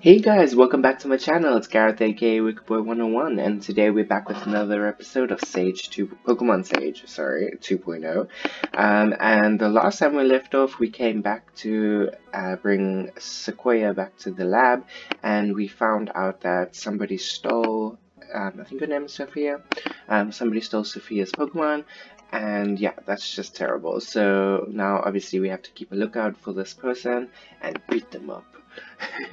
Hey guys, welcome back to my channel. It's Gareth aka Wiccaboy101 and today we're back with another episode of Sage 2 Pokemon Sage, sorry, 2.0. Um, and the last time we left off, we came back to uh, bring Sequoia back to the lab and we found out that somebody stole, um, I think her name is Sophia, um, somebody stole Sophia's Pokemon and yeah, that's just terrible. So now obviously we have to keep a lookout for this person and beat them up.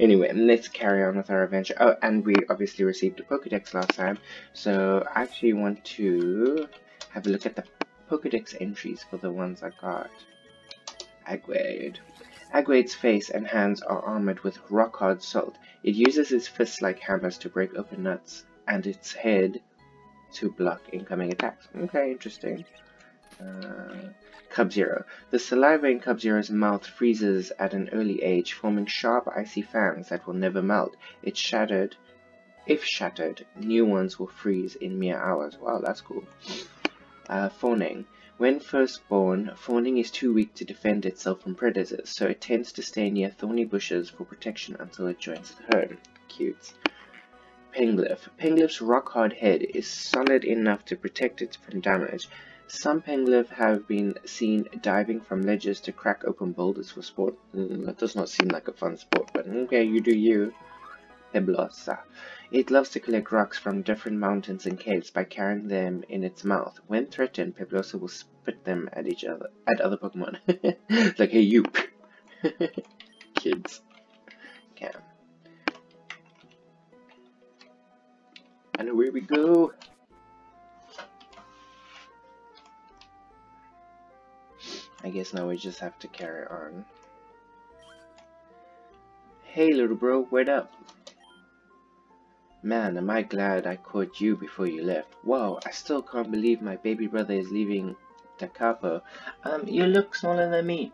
anyway, let's carry on with our adventure. Oh, and we obviously received a Pokedex last time, so I actually want to have a look at the Pokedex entries for the ones I got. Agwade. Agwade's face and hands are armored with rock-hard salt. It uses its fists like hammers to break open nuts, and its head to block incoming attacks. Okay, interesting. Uh, Cubzero. The saliva in Cubzero's mouth freezes at an early age, forming sharp, icy fangs that will never melt. It's shattered. If shattered, new ones will freeze in mere hours. Wow, that's cool. Uh, fawning. When first born, fawning is too weak to defend itself from predators, so it tends to stay near thorny bushes for protection until it joins the herd. Cute. Penglyph. Penglyph's rock-hard head is solid enough to protect it from damage, some penglyph have been seen diving from ledges to crack open boulders for sport. Mm, that does not seem like a fun sport, but okay, you do you. Peblosa. It loves to collect rocks from different mountains and caves by carrying them in its mouth. When threatened, Peblosa will spit them at each other, at other Pokemon. like, hey, you. Kids. Okay. And away we go. I guess now we just have to carry on. Hey little bro, wait up? Man, am I glad I caught you before you left. Whoa, I still can't believe my baby brother is leaving Takapo. Um, you look smaller than me.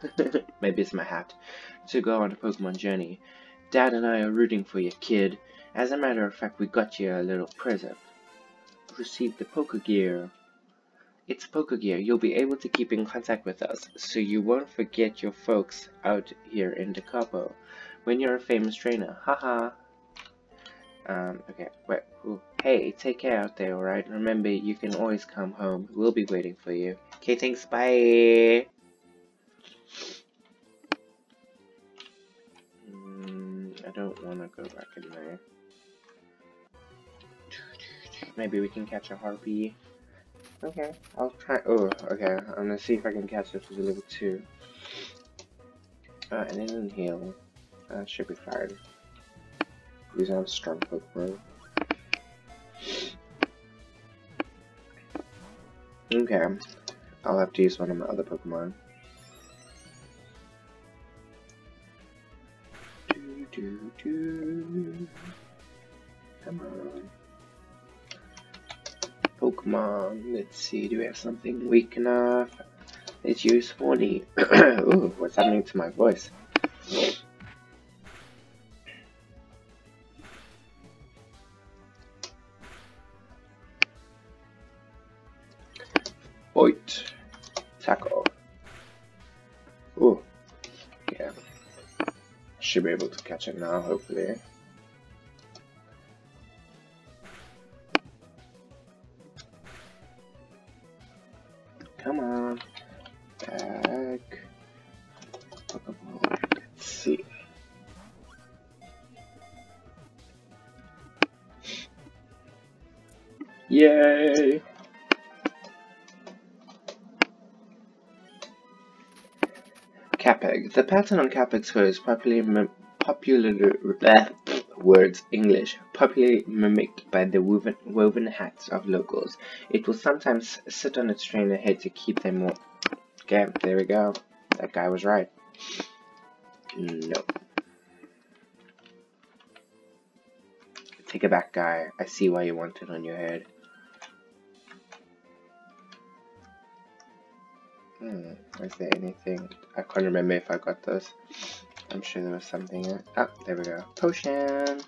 Maybe it's my hat. To go on a Pokemon journey. Dad and I are rooting for you, kid. As a matter of fact, we got you a little present. Received the Pokegear. It's Pokegear. You'll be able to keep in contact with us, so you won't forget your folks out here in the Capo when you're a famous trainer. Haha. um, okay, wait, ooh. hey, take care out there, alright? Remember, you can always come home. We'll be waiting for you. Okay, thanks, bye! Mm, I don't want to go back in there. Maybe we can catch a Harpy. Okay, I'll try. Oh, okay. I'm gonna see if I can catch this with a level 2. Uh, and then heal. Uh, should be fine. These are strong Pokemon. Okay. I'll have to use one of my other Pokemon. Do, do, do. Come on. Pokemon. Let's see, do we have something weak enough? Let's use Horny. Ooh, what's happening to my voice? Boit. Tackle. Ooh. Yeah. Should be able to catch it now, hopefully. Yay! Capeg. The pattern on Capeg's fur is popularly popular words English, popularly mimicked by the woven, woven hats of locals. It will sometimes sit on its trainer head to keep them warm. Okay, there we go. That guy was right. No. Take it back, guy. I see why you want it on your head. Hmm, is there anything? I can't remember if I got those. I'm sure there was something. In Oh, there we go. Potion.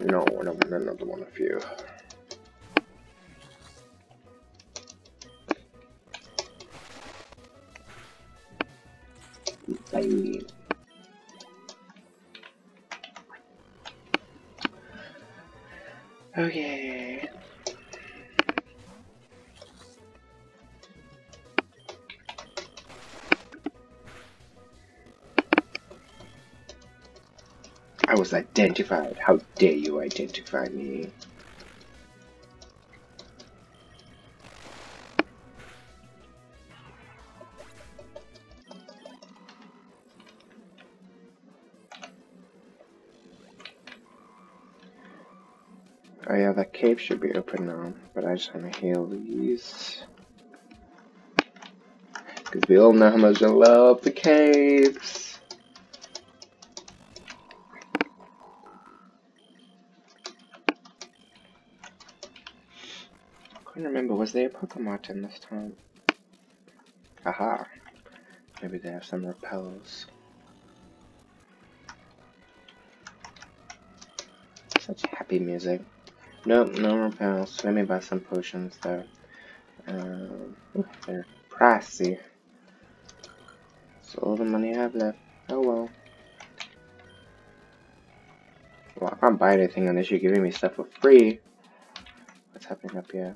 No, don't another one of you. Okay. I was identified. How dare you identify me? Oh yeah, that cave should be open now, but I just want to heal these. Because we all know how much I love the caves. I couldn't remember, was there a Pokemon in this time? Aha. Maybe they have some repels. Such happy music. Nope, no more repels. Let me buy some potions though. Um, they're pricey. That's all the money I have left. Oh well. Well, I can't buy anything unless you're giving me stuff for free. What's happening up here?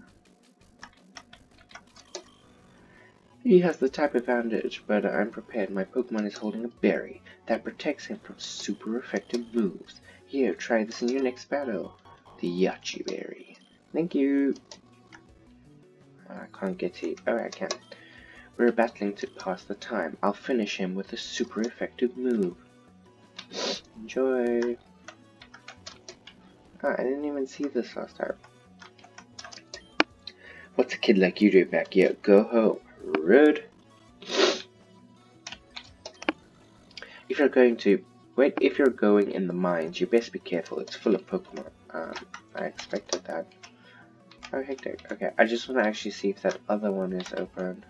He has the type advantage, but I'm prepared. My Pokemon is holding a berry that protects him from super effective moves. Here, try this in your next battle the Yache Berry. Thank you. I can't get it. Oh, I can. We're battling to pass the time. I'll finish him with a super effective move. Enjoy. Oh, I didn't even see this last time. What's a kid like you do back here? Go home. Rude. If you're going to wait, if you're going in the mines, you best be careful. It's full of Pokemon. Um, I expected that. Oh, hectic. Okay, I just want to actually see if that other one is open.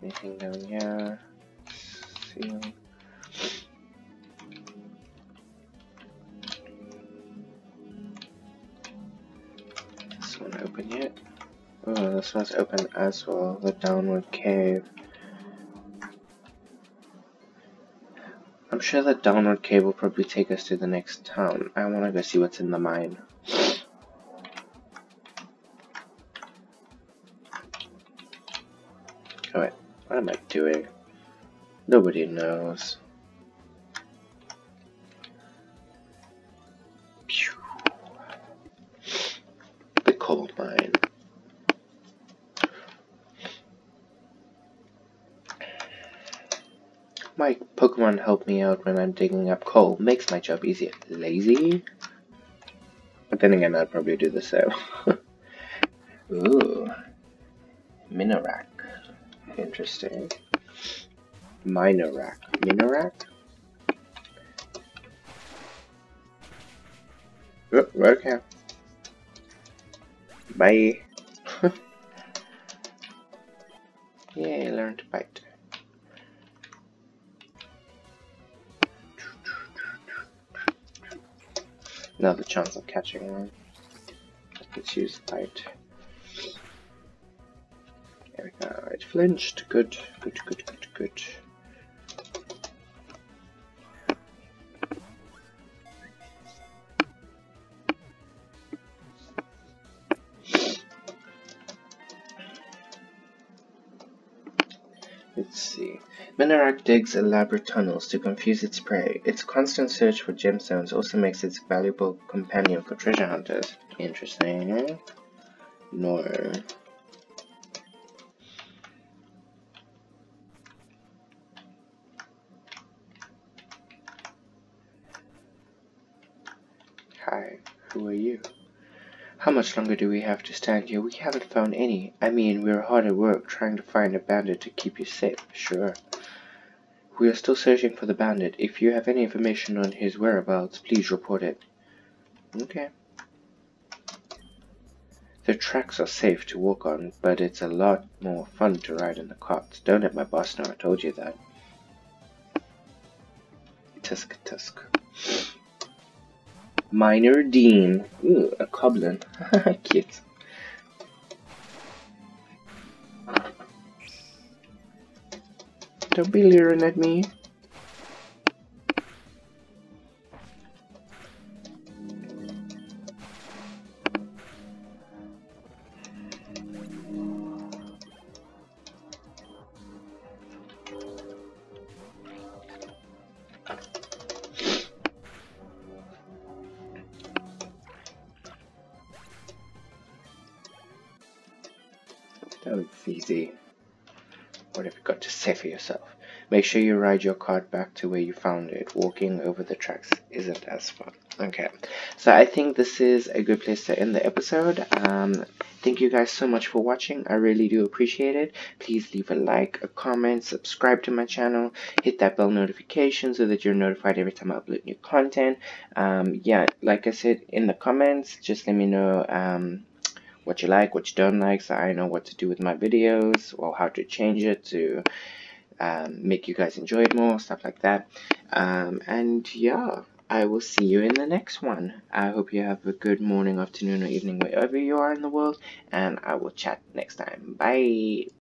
Anything down here? Seal. This one open yet? Oh, this one's open as well. The downward cave. Sure that downward cave will probably take us to the next town. I want to go see what's in the mine. Alright, what am I doing? Nobody knows. My Pokemon help me out when I'm digging up coal. Makes my job easier. Lazy? But then again, I'd probably do the same. Ooh. Minorack. Interesting. Minorack. Minorack? Oh, okay. Bye. Yay, learn to bite. Another chance of catching one. Let's use bite. There we go. It flinched. Good, good, good, good, good. See. Minorack digs elaborate tunnels to confuse its prey. Its constant search for gemstones also makes it a valuable companion for treasure hunters. Interesting. No. Hi, who are you? How much longer do we have to stand here? We haven't found any. I mean, we're hard at work trying to find a bandit to keep you safe, sure. We are still searching for the bandit. If you have any information on his whereabouts, please report it. Okay. The tracks are safe to walk on, but it's a lot more fun to ride in the carts. Don't let my boss know I told you that. Tusk tusk. Minor Dean. Ooh, a goblin. Cute. Don't be leering at me. That was easy say for yourself? Make sure you ride your cart back to where you found it. Walking over the tracks isn't as fun. Okay, so I think this is a good place to end the episode. Um, thank you guys so much for watching. I really do appreciate it. Please leave a like, a comment, subscribe to my channel, hit that bell notification so that you're notified every time I upload new content. Um, yeah, like I said in the comments, just let me know um, what you like, what you don't like, so I know what to do with my videos or how to change it to um, make you guys enjoy it more, stuff like that. Um, and yeah, I will see you in the next one. I hope you have a good morning, afternoon, or evening, wherever you are in the world, and I will chat next time. Bye!